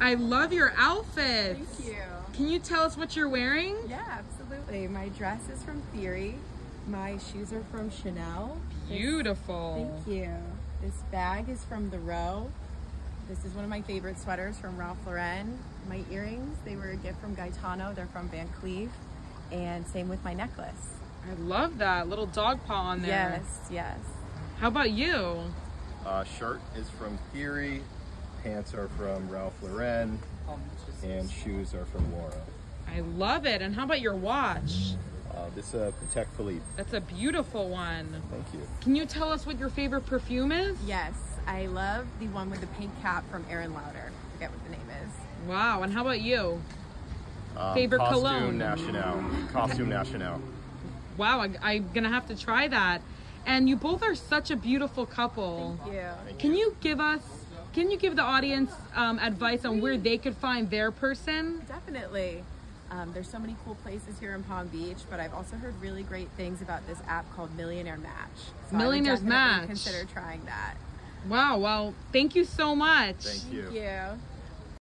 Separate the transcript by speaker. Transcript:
Speaker 1: I love your outfits.
Speaker 2: Thank you.
Speaker 1: Can you tell us what you're wearing?
Speaker 2: Yeah, absolutely. My dress is from Theory. My shoes are from Chanel. This-
Speaker 1: Beautiful.
Speaker 2: Thank you. This bag is from The Row. This is one of my favorite sweaters from Ralph Lauren. My earrings, they were a gift from Gaetano. They're from Van Cleef. And same with my necklace.
Speaker 1: I love that little dog paw on there.
Speaker 2: Yes, yes.
Speaker 1: How about you?
Speaker 3: Uh, shirt is from Theory, pants are from Ralph Lauren, and shoes are from Laura.
Speaker 1: I love it. And how about your watch?
Speaker 3: Uh, this is a Patek Philippe.
Speaker 1: That's a beautiful one.
Speaker 3: Thank you.
Speaker 1: Can you tell us what your favorite perfume is?
Speaker 2: Yes, I love the one with the pink cap from Aerin Lauder. I forget what the name is.
Speaker 1: Wow. And how about you?
Speaker 3: Um,
Speaker 1: Favorite
Speaker 3: Costume
Speaker 1: cologne?
Speaker 3: National. Costume National.
Speaker 1: Wow. I, I'm going to have to try that. And you both are such a beautiful couple.
Speaker 2: Thank you.
Speaker 3: Thank
Speaker 1: Can you give us, can you give the audience um, advice on where they could find their person?
Speaker 2: Definitely. Um, there's so many cool places here in Palm Beach, but I've also heard really great things about this app called Millionaire Match. So I would
Speaker 1: Millionaire's Match.
Speaker 2: Consider trying that.
Speaker 1: Wow. Well, thank you so much.
Speaker 3: Thank you.
Speaker 2: Thank you.